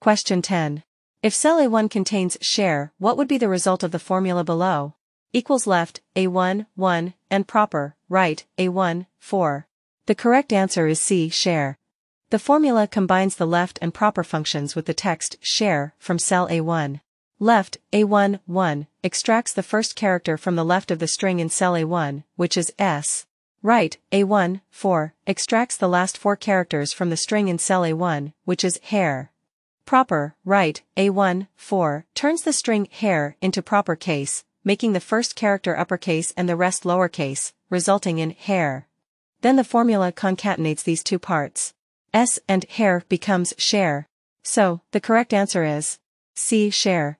Question 10. If cell A1 contains share, what would be the result of the formula below? Equals left, A1, 1, and proper, right, A1, 4. The correct answer is C, share. The formula combines the left and proper functions with the text share from cell A1. Left, A1, 1, extracts the first character from the left of the string in cell A1, which is S. Right, A1, 4, extracts the last four characters from the string in cell A1, which is hair. Proper, right, A1, 4, turns the string hair into proper case, making the first character uppercase and the rest lowercase, resulting in hair. Then the formula concatenates these two parts. S and hair becomes share. So, the correct answer is C share.